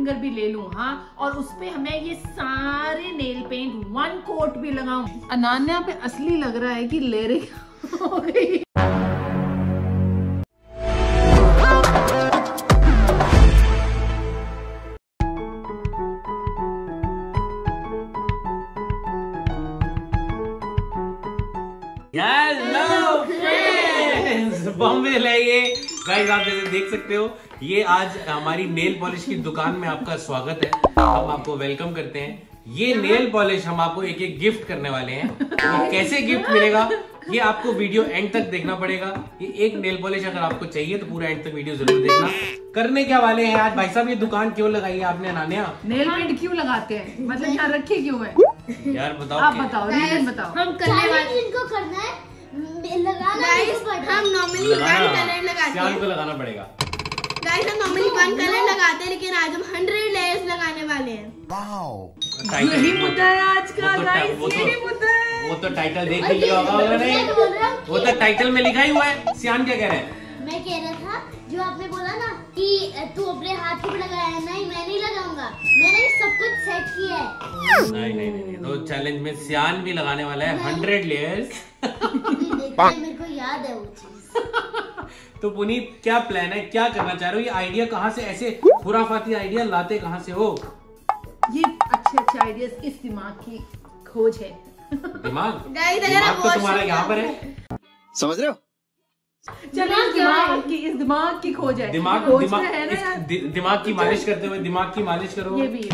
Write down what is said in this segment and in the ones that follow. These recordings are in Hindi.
फिंगर भी ले लूँ हाँ? और उस पे हमें ये सारे नेल पेंट वन कोट भी लगाऊँ। अनान्या पे असली लग रहा है कि लिरिक हो गई। हेलो फ्रेंड्स बॉम्बे लाइए गाइस आप जैसे देख सकते हो ये आज हमारी नेल पॉलिश की दुकान में आपका स्वागत है। हम आपको वेलकम करते हैं। ये नेल पॉलिश हम आपको एक एक गिफ्ट करने वाले हैं। ये कैसे गिफ्ट मिलेगा? ये आपको वीडियो एंड तक देखना पड़ेगा। ये एक नेल पॉलिश अगर आपको चाहिए तो पूरा एंड तक वीडियो ज़रूर देखना। करने क्या वाले हैं आज? भाई साहब ये दुकान क्यों लगाई है आपने अनान्या नेल पेंट क्यों लगाते हैं? मतलब यहाँ रखे क्यों है? यार बताओ आप बताओ रीजन बताओ। हम करने वाले इनको करना है। लगाना गाइस हम नॉर्मली वन कलर लगाते हैं। को लगाना पड़ेगा। गाइस हम नॉर्मली वन कलर लगाते हैं लेकिन आज हम हंड्रेड लेयर्स लगाने वाले हैं। यही मुद्दा है आज का वो तो- गाइस तो- यही मुद्दा है। वो तो टाइटल देख ही लिया होगा उन्होंने। वो तो टाइटल में लिखा ही हुआ है। सियान क्या कह रहे हैं? मैं कह रहा था जो आपने बोला ना कि तू अपने हाथ पे लगाया है। नहीं मैं नहीं लगाऊँगा। मैंने सब कुछ सेट किया है। नहीं नहीं नहीं तो चैलेंज में सियान भी लगाने वाला है हंड्रेड लेयर्स मेरे को याद है वो चीज़। तो पुनीत क्या प्लान है? क्या करना चाह रहे हो? ये आइडिया कहाँ से ऐसे खुराफाती आइडिया लाते कहाँ से हो? ये अच्छे अच्छे आइडिया इस दिमाग की खोज है। दिमाग? दिमाग आप तो तुम्हारा यहाँ पर है। समझ रहे हो? चलो दिमाग की इस दिमाग की खोज है। दिमाग खोज दिमाग है ना? दि, दिमाग की मालिश करते हुए दिमाग की मालिश करो। ये भी है।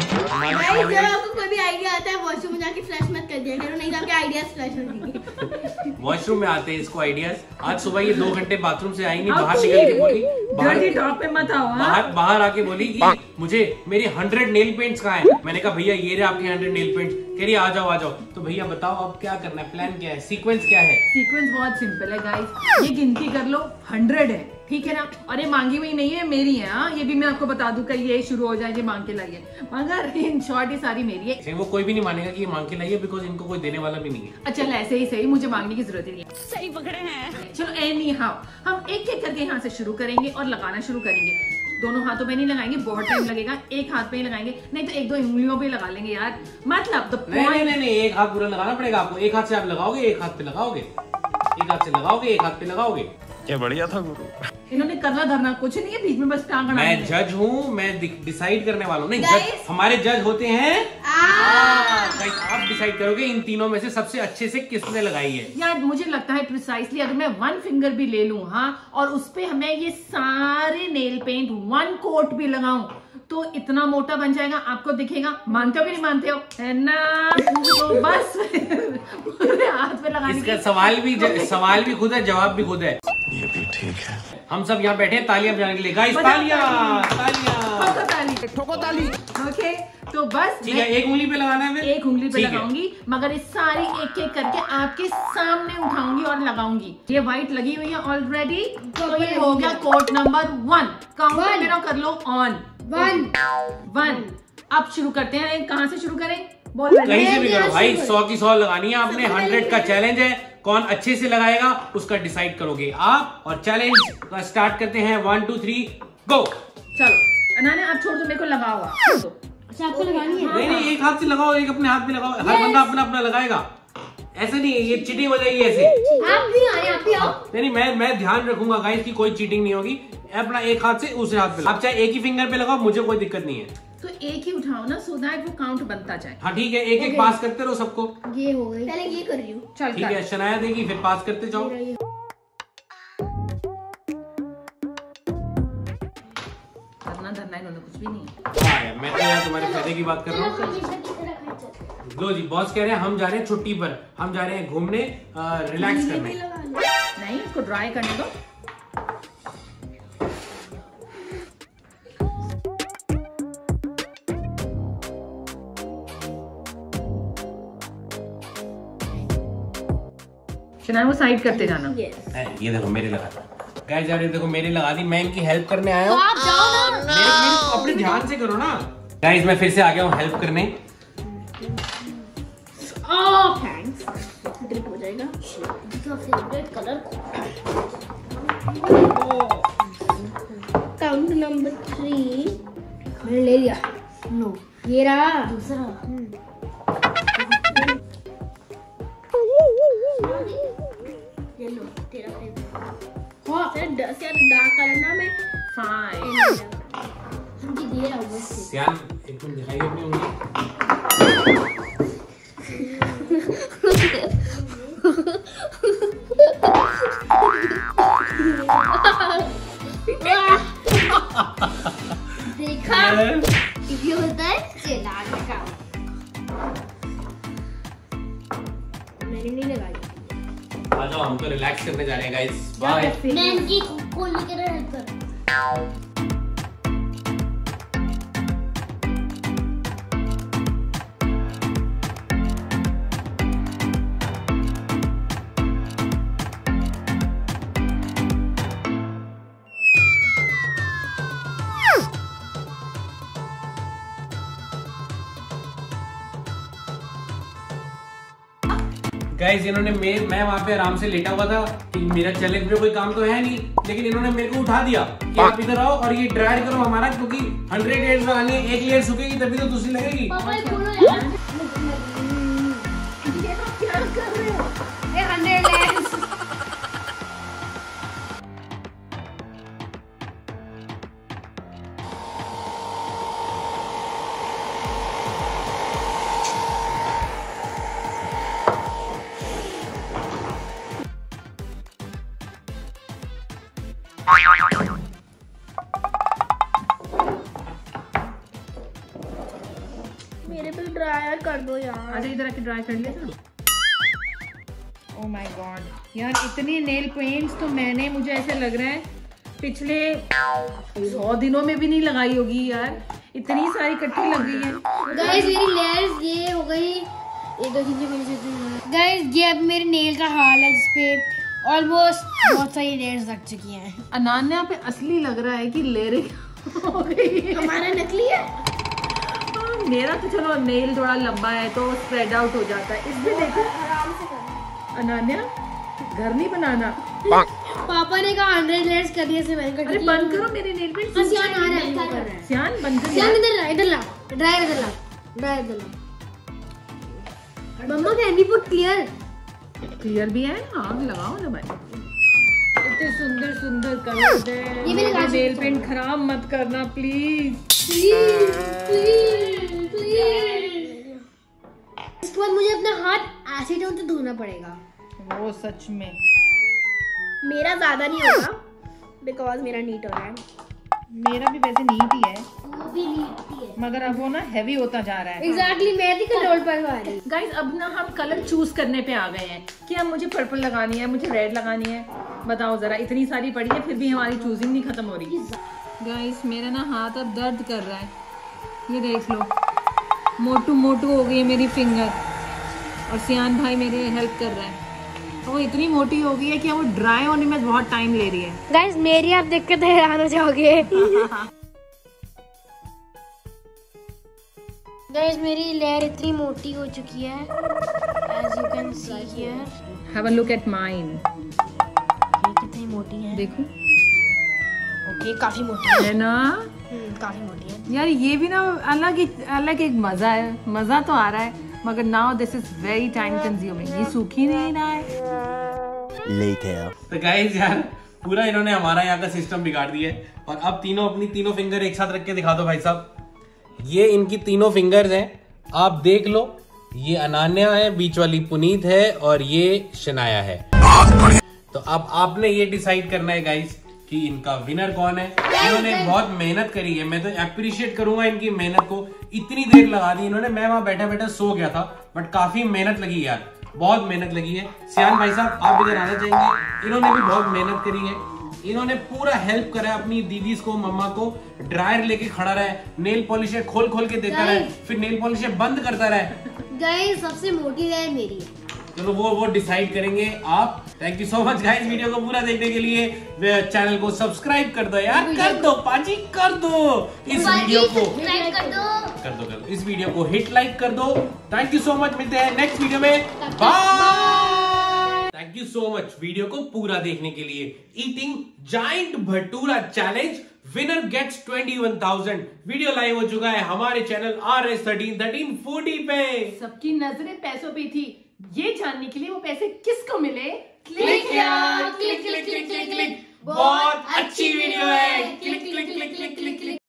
गाइस जब आपको कोई भी आइडिया आता है वॉशरूम में जाके फ्लैश मत कर दिया करो नहीं तो आपके आइडियाज़ फ्लैश हो जाएँगे। वॉशरूम में आते हैं इसको आइडियाज़ आज सुबह ये दो घंटे बाथरूम से आई नहीं बाहर तो निकल के बोली बाहर पे मत आओ हाँ? बाहर बाहर आके बोली कि मुझे मेरी हंड्रेड नेल पेंट्स कहाँ है? मैंने कहा भैया ये रहे आपके हंड्रेड नेल पेंट्स कह रही आ जाओ आ जाओ। तो भैया बताओ अब क्या करना है? प्लान क्या है? सीक्वेंस क्या है? सीक्वेंस बहुत सिंपल है गाइस ये गिनती कर लो हंड्रेड है ठीक है ना? और ये मांगी हुई नहीं है मेरी है हाँ? ये भी मैं आपको बता दूँ कि ये शुरू हो जाए ये मांग के लाइए। मगर इन शॉर्ट ये सारी मेरी है। वो कोई भी नहीं मानेगा कि ये मांग के लाइए बिकॉज़ इनको कोई देने वाला भी नहीं है। अच्छा ऐसे ही सही मुझे मांगने की ज़रूरत ही नहीं है। सही पकड़े हैं। चलो एनी हाउ हम एक एक करके यहाँ से शुरू करेंगे और लगाना शुरू करेंगे। दोनों हाथों पे नहीं लगाएँगे बहुत टाइम लगेगा एक हाथ पे ही लगाएँगे नहीं तो एक दो उंगलियों पे लगा लेंगे यार। मतलब तो नहीं नहीं नहीं नहीं एक हाथ पूरा लगाना पड़ेगा आपको एक हाथ से आप लगाओगे एक हाथ पे लगाओगे एक हाथ से लगाओगे एक हाथ पे लगाओगे। क्या बढ़िया था गुरु। इन्होंने करना धरना कुछ नहीं है बीच में बस टांग मैं जज हूँ मैं डिसाइड करने वाला हूँ नहीं जज हमारे जज होते हैं। आप डिसाइड करोगे इन तीनों में से सबसे अच्छे से किसने लगाई है। यार मुझे लगता है प्रिसाइसली अगर मैं वन फिंगर भी ले लू हाँ और उस पे हमें ये सारे नेल पेंट वन कोट भी लगाऊ तो इतना मोटा बन जाएगा आपको दिखेगा मानते हो कि नहीं मानते हो? है ना? तो बस। पूरे हाथ पे लगाने इसका सवाल भी सवाल भी खुद है जवाब भी खुद है। ये भी ठीक है। हम सब यहाँ बैठे हैं तालियाँ बजाने के लिए। गाइस तालियाँ तालियाँ। ठोको ताली। ठोको ताली। ओके तो बस ठीक है एक उंगली पे लगाना है एक उंगली पे लगाऊँगी मगर ये सारी एक एक करके आपके सामने उठाऊँगी और लगाऊँगी। ये व्हाइट लगी हुई है ऑलरेडी तो ये हो गया कोट नंबर वन काउंटर मेरा कर लो ऑन वन वन अब शुरू करते हैं कहाँ से शुरू करें? बोल कहीं से भी करो भाई सौ की सौ लगानी है आपने हंड्रेड का चैलेंज है। कौन अच्छे से लगाएगा उसका डिसाइड करोगे आप। और चैलेंज का स्टार्ट करते हैं। वन टू थ्री गो चलो अनाने आप छोड़ दो मेरे को लगाओ आप। अच्छा आपको लगानी है? नहीं नहीं एक हाथ से लगाओ एक अपने हाथ में लगाओ। हर बंदा अपना अपना लगाएगा। ऐसे नहीं ये चीटिंग हो जाएगी ऐसे। आप भी आए आप भी आओ। नहीं नहीं मैं मैं ध्यान रखूँगा गाइस की कोई चीटिंग नहीं होगी। अपना एक हाथ से दूसरे हाथ पे। आप चाहे एक ही फिंगर पे लगाओ मुझे कोई दिक्कत नहीं है। तो एक ही उठाओ ना सो दैट वो काउंट बनता जाए। हाँ ठीक है एक एक पास करते रहो सबको। ये हो गई। पहले ये कर रही हूँ। चल ठीक है शनाया देगी फिर पास करते जाओ। करना इन्होंने कुछ भी नहीं है। मैं तो यार तुम्हारे फ़ायदे की बात कर रहा हूँ। लो जी बॉस कह रहे हैं हम जा रहे हैं छुट्टी पर। हम जा रहे हैं घूमने रिलैक्स करने। नहीं इसको ड्राई करने दो। शनान वो साइड करते जाना। ये देखो मेरे लगा। गाइस यार ये देखो मेरे लगा दी मैं इनकी हेल्प करने आया हूँ। आप जाओ ना। मेरे मेरे अपने ध्यान से करो ना। गाइस मैं फिर से आ गया हूँ हेल्प करने। थैंक्स ड्रिप हो जाएगा। इसका favourite colour count number three मैंने ले लिया। लो ये रहा। दूसरा। हाँ फाइन हमको दे रहा हूँ बस सियान एक मिनट दिखाइए अपनी उंगली देखा ये होता है चिल्लाने का मैंने नहीं लगाई आ जाओ हम तो रिलैक्स करने जा रहे हैं गाइस बाय मैं इनकी खोलने के लिए हेल्प कर गाइस इन्होंने मैं मैं वहाँ पे आराम से लेटा हुआ था कि मेरा चैलेंज में कोई काम तो है नहीं लेकिन इन्होंने मेरे को उठा दिया कि आप इधर आओ और ये ड्रायर करो हमारा क्योंकि हंड्रेड एड्स लगानी है एक लेयर सूखेगी तभी तो दूसरी लगेगी। मेरे पे ड्रायर कर दो यार। अच्छा इधर आके ड्राई कर लिया ओ माय गॉड यार इतनी नेल पेंट्स तो मैंने मुझे ऐसे लग रहा है पिछले सौ दिनों में भी नहीं लगाई होगी यार। इतनी सारी इकट्ठी लग गई है। गाइस मेरी लेयर्स ये हो गई। ये दो चीज़ें मेरे गाइस ये अब मेरे नेल का हाल है जिसपे ऑलमोस्ट बहुत सारी लेयर्स लग चुकी हैं। अनान्या पे असली लग रहा है कि लेरे हो गई। हमारा नकली हाँ, मेरा तो चलो नेल थोड़ा लंबा है तो स्प्रेड आउट हो जाता है। इसमें देखो। आराम से अनान्या घर नहीं बनाना। पापा ने कहा हंड्रेड लेयर्स कर दिए से मैंने अरे बंद करो मेरे नेल पेंट सियान आ रहा है सियान बंद कर। सियान इधर ला इधर ला ड्रायर इधर ला ड्रायर इधर ला। मम्मा can be put clear clear भी है? ना आग लगाओ ना भाई। इतने सुंदर सुंदर कलर है ये लगा नेल पेंट खराब मत करना प्लीज़ प्लीज़ धोना पड़ेगा। वो सच में। मेरा ज़्यादा नहीं होगा बिकॉज़ मेरा नीट हो रहा है। मेरा भी वैसे नीट ही है। वो भी लीपती है मगर अब वो ना हैवी होता जा रहा है। एग्जैक्टली मैं भी कंट्रोल पर आ रही गाइस अब ना हम कलर चूज़ करने पे आ गए हैं कि अब मुझे पर्पल लगानी है मुझे रेड लगानी है। बताओ जरा इतनी सारी पड़ी है फिर भी हमारी चूजिंग नहीं खत्म हो रही। गाइस मेरा ना हाथ अब दर्द कर रहा है। ये देख लो। मोटू मोटू हो गई है मेरी फिंगर और सियान भाई मेरे हेल्प कर रहा है। वो इतनी मोटी हो गई है कि वो ड्राई होने में बहुत टाइम ले रही है। गाइस मेरी आप देख के तो हैरान हो जाओगे। गाइस मेरी लेयर इतनी मोटी हो चुकी है as you can see here have a look at mine ये कितनी मोटी है। देखो। ओके okay, काफ़ी मोटी है। है ना? हम्म, काफ़ी मोटी है। यार ये भी ना अलग अलग एक मज़ा है। मज़ा तो आ रहा है। मगर now this is very time consuming ये सूखी नहीं रहा है। Later. तो गाइस यार पूरा इन्होंने हमारा यहाँ का सिस्टम बिगाड़ दिया है। और अब तीनों अपनी तीनों फिंगर एक साथ रख के दिखा दो भाई साहब। ये इनकी तीनों फिंगर्स हैं। आप देख लो ये अनान्या है बीच वाली पुनीत है और ये शनाया है। तो अब आपने ये डिसाइड करना है गाइस कि इनका विनर कौन है? इन्होंने बहुत मेहनत करी है। मैं तो अप्रिशिएट करूँगा इनकी मेहनत को। इतनी देर लगा दी इन्होंने। मैं वहाँ बैठा बैठा सो गया था बट काफ़ी मेहनत लगी यार। बहुत मेहनत लगी है। सियान भाई साहब आप इधर आना चाहेंगे? इन्होंने भी बहुत मेहनत करी है। इन्होंने पूरा हेल्प करा है अपनी दीदीज को मम्मा को। ड्रायर लेके खड़ा रहे नेल पॉलिशर खोल खोल के देता रहे फिर नेल पॉलिशर बंद करता रहे गाइस सबसे मोटी लेयर मेरी। है चलो वो वो डिसाइड करेंगे आप। Thank you so much guys video को पूरा देखने के लिए। चैनल को सब्सक्राइब कर दो यार कर दो पाजी कर दो। इस वीडियो को कर दो। कर दो कर दो। इस वीडियो को हिट लाइक कर दो। थैंक यू सो मच मिलते हैं नेक्स्ट वीडियो में। Bye thank you so much video को पूरा देखने के लिए। Eating giant bhatura challenge winner gets twenty one thousand video live हो चुका है हमारे channel R S thirteen thirteen forty पे। सबकी नज़रें पैसों पे थी। ये जानने के लिए वो पैसे किसको मिले click click click click click click बहुत अच्छी वीडियो है click click click click click